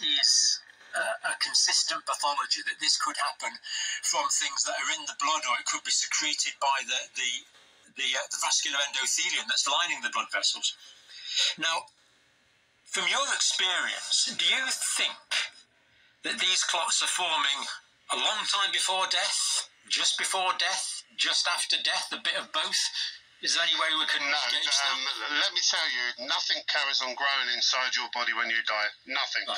is a, a consistent pathology that this could happen from things that are in the blood or it could be secreted by the, the, the, uh, the vascular endothelium that's lining the blood vessels. Now, from your experience, do you think that these clots are forming a long time before death, just before death, just after death, a bit of both? Is there any way we can No, um, let me tell you, nothing carries on growing inside your body when you die. Nothing. Uh,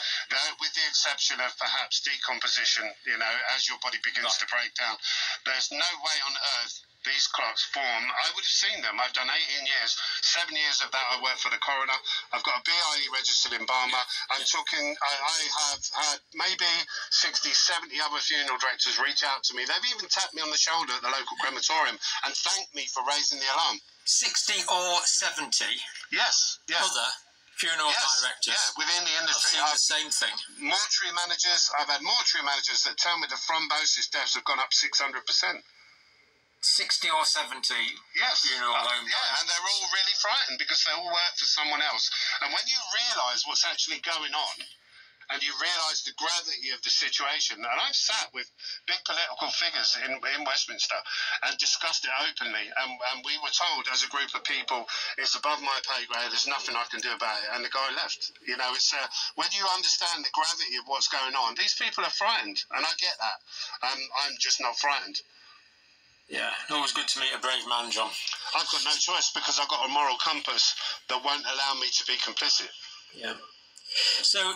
with the exception of perhaps decomposition, you know, as your body begins to break down. There's no way on earth these clots form. I would have seen them. I've done 18 years. Seven years of that I worked for the coroner. I've got a BIE registered embalmer. I'm talking, I, I have had maybe 60, 70 other funeral directors reach out to me. They've even tapped me on the shoulder at the local crematorium and thanked me for raising the alarm. 60 or 70 Yes, yeah. other funeral Yes, directors yeah, within the industry. seen I've, the same thing. mortuary managers, I've had mortuary managers that tell me the thrombosis deaths have gone up 600%. 60 or 70 Yes. funeral Uh, home yeah, and they're all really frightened because they all work for someone else. And when you realise what's actually going on, and you realise the gravity of the situation, and I've sat with big political figures in, in Westminster and discussed it openly, and, and we were told as a group of people, it's above my pay grade, there's nothing I can do about it, and the guy left. You know, it's uh, when you understand the gravity of what's going on, these people are frightened, and I get that. Um, I'm just not frightened. Yeah, always good to meet a brave man, John. I've got no choice because I've got a moral compass that won't allow me to be complicit. Yeah. So